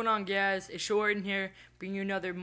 going on, guys? It's Jordan here, bringing you another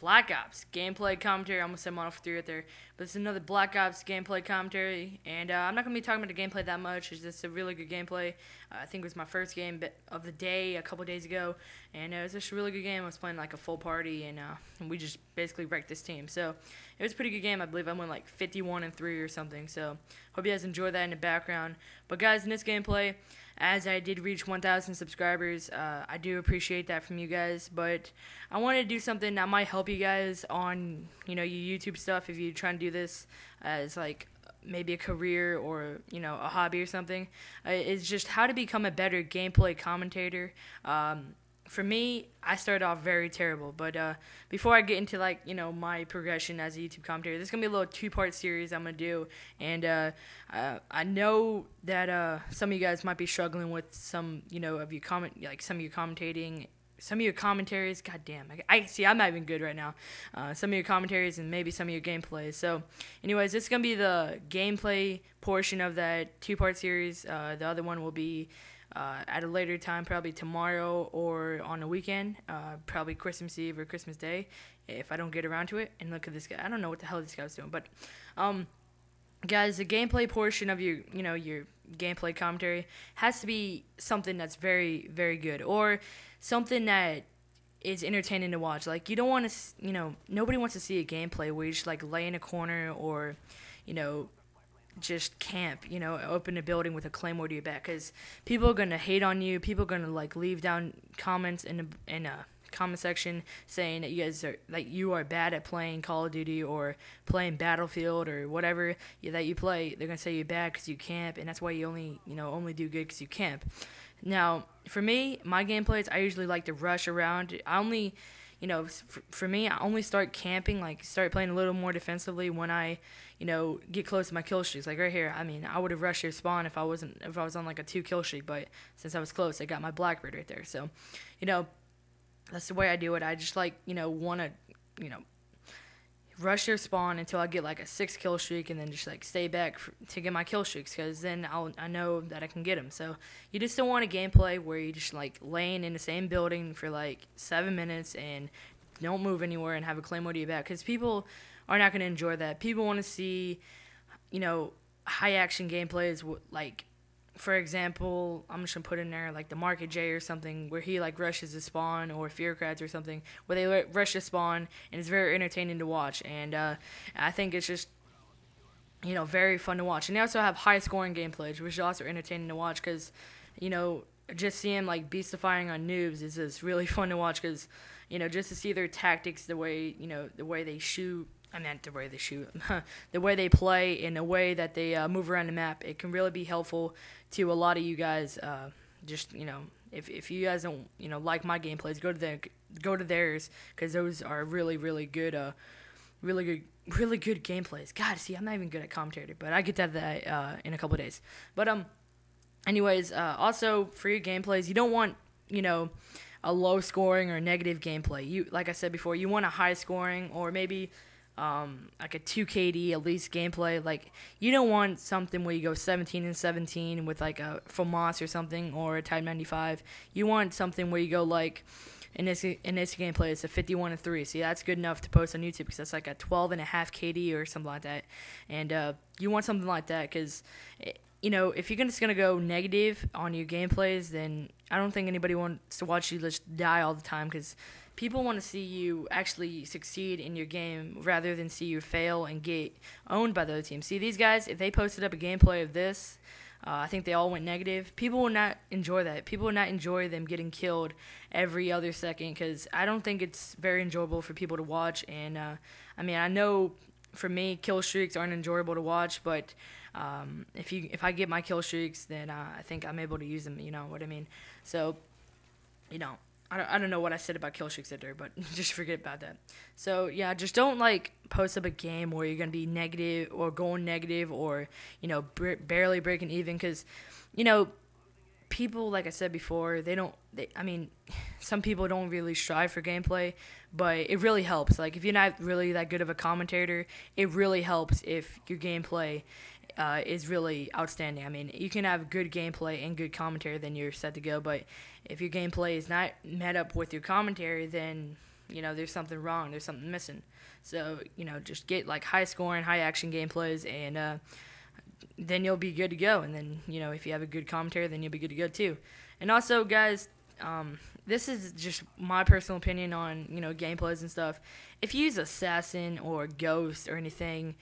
Black Ops gameplay commentary. I almost said Model 3 right there, but it's another Black Ops gameplay commentary. And uh, I'm not going to be talking about the gameplay that much. It's just a really good gameplay. Uh, I think it was my first game of the day a couple days ago, and uh, it was just a really good game. I was playing like a full party, and, uh, and we just basically wrecked this team. So it was a pretty good game. I believe I went like 51 and 3 or something. So hope you guys enjoy that in the background. But guys, in this gameplay, as I did reach 1,000 subscribers. Uh, I do appreciate that from you guys, but I want to do something that might help you guys on you know your YouTube stuff if you're trying to do this as like maybe a career or you know a hobby or something. Uh, it's just how to become a better gameplay commentator. Um, for me, I started off very terrible. But uh, before I get into like you know my progression as a YouTube commentator, this is gonna be a little two-part series I'm gonna do, and uh, uh, I know that uh, some of you guys might be struggling with some you know of you comment like some of you commentating. Some of your commentaries, goddamn, I, I see. I'm not even good right now. Uh, some of your commentaries and maybe some of your gameplays. So, anyways, this is gonna be the gameplay portion of that two-part series. Uh, the other one will be uh, at a later time, probably tomorrow or on a weekend, uh, probably Christmas Eve or Christmas Day, if I don't get around to it. And look at this guy. I don't know what the hell this guy's doing, but um, guys, the gameplay portion of your, you know, your gameplay commentary has to be something that's very, very good, or something that is entertaining to watch. Like you don't want to, you know, nobody wants to see a gameplay where you just like lay in a corner or, you know, just camp, you know, open a building with a claymore to your back, because people are gonna hate on you. People are gonna like leave down comments in a, in a comment section saying that you guys are like you are bad at playing Call of Duty or playing Battlefield or whatever that you play. They're gonna say you're bad because you camp, and that's why you only you know only do good because you camp. Now, for me, my gameplays, I usually like to rush around. I only you know, for, for me, I only start camping, like start playing a little more defensively when I, you know, get close to my kill streaks. Like right here, I mean, I would have rushed your spawn if I wasn't if I was on like a two kill streak, but since I was close, I got my blackbird right there. So, you know, that's the way I do it. I just like you know want to, you know, rush your spawn until I get like a six kill streak, and then just like stay back for, to get my kill streaks, because then I'll I know that I can get them. So you just don't want a gameplay where you just like laying in the same building for like seven minutes and don't move anywhere and have a claymore to your back, because people are not going to enjoy that. People want to see, you know, high action gameplays like for example, I'm just gonna put in there like the Market J or something where he like rushes the spawn or Fearcrats or something where they rush the spawn and it's very entertaining to watch and uh, I think it's just you know very fun to watch. And they also have high scoring gameplays which is also entertaining to watch because you know just seeing like beastifying on noobs is just really fun to watch because you know just to see their tactics the way you know the way they shoot I meant the way they shoot, the way they play, in the way that they uh, move around the map. It can really be helpful to a lot of you guys. Uh, just you know, if if you guys don't you know like my gameplays, go to their go to theirs because those are really really good. Uh, really good, really good gameplays. God, see, I'm not even good at commentary, but I get to that uh, in a couple days. But um, anyways, uh, also for your gameplays, you don't want you know a low scoring or negative gameplay. You like I said before, you want a high scoring or maybe um, like a 2 KD at least gameplay. Like you don't want something where you go 17 and 17 with like a FAMAS or something or a Type 95. You want something where you go like in this in this gameplay it's a 51 and 3. See, that's good enough to post on YouTube because that's like a 12 and a half KD or something like that. And uh, you want something like that because eh, you know, if you're just gonna go negative on your gameplays, then I don't think anybody wants to watch you just die all the time because people want to see you actually succeed in your game rather than see you fail and get owned by the other team. See, these guys, if they posted up a gameplay of this, uh, I think they all went negative. People will not enjoy that. People will not enjoy them getting killed every other second because I don't think it's very enjoyable for people to watch. And uh, I mean, I know for me, kill streaks aren't enjoyable to watch, but um, if you if I get my kill streaks, then uh, I think I'm able to use them. You know what I mean? So, you know, I don't, I don't know what I said about there, but just forget about that. So yeah, just don't like post up a game where you're gonna be negative or going negative or you know br- barely breaking even because you know people like I said before they don't. They, I mean, some people don't really strive for gameplay, but it really helps. Like if you're not really that good of a commentator, it really helps if your gameplay uh, is really outstanding. I mean, you can have good gameplay and good commentary, then you're set to go. But if your gameplay is not met up with your commentary, then you know there's something wrong. There's something missing. So you know, just get like high scoring, high action gameplays, and uh, then you'll be good to go. And then you know, if you have a good commentary, then you'll be good to go too. And also, guys, um, this is just my personal opinion on you know gameplays and stuff. If you use assassin or ghost or anything,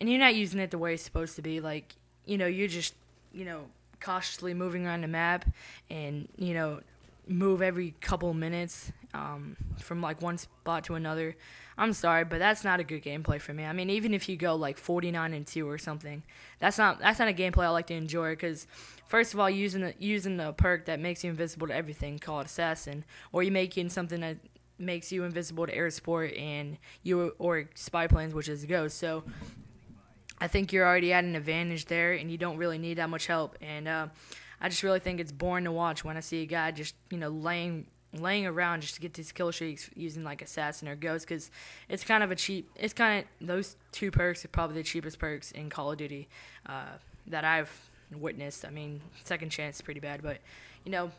and you're not using it the way it's supposed to be, like you know you're just you know cautiously moving around the map and you know move every couple minutes um, from like one spot to another. I'm sorry, but that's not a good gameplay for me. I mean, even if you go like 49 and two or something, that's not that's not a gameplay I like to enjoy because first of all, using the, using the perk that makes you invisible to everything called assassin, or you making something that makes you invisible to air support and you or spy planes, which is ghost. So I think you're already at an advantage there, and you don't really need that much help. And uh, I just really think it's boring to watch when I see a guy just you know laying laying around just to get these kill streaks using like assassin or ghost because it's kind of a cheap. It's kind of those two perks are probably the cheapest perks in Call of Duty uh, that I've witnessed. I mean, second chance is pretty bad, but you know.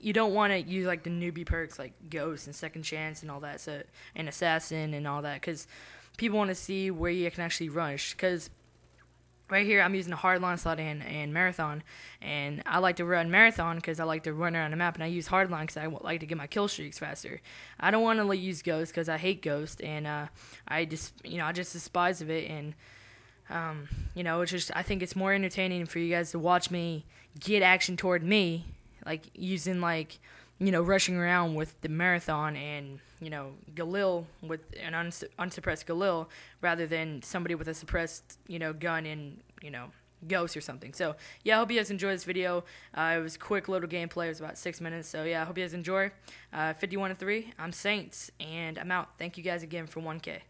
You don't want to use like the newbie perks like Ghost and Second Chance and all that, so and Assassin and all that, because people want to see where you can actually rush. Because right here I'm using a hardline slot and, and marathon, and I like to run marathon because I like to run around the map, and I use hardline because I like to get my kill streaks faster. I don't want to use ghost because I hate ghost, and uh, I just you know I just despise of it, and um, you know it's just I think it's more entertaining for you guys to watch me get action toward me, like using like you know, rushing around with the marathon and, you know, Galil with an uns- unsuppressed Galil rather than somebody with a suppressed, you know, gun in, you know, Ghost or something. So, yeah, I hope you guys enjoy this video. Uh, it was quick little gameplay. It was about six minutes. So, yeah, I hope you guys enjoy. Uh, 51 to 3. I'm Saints, and I'm out. Thank you guys again for 1K.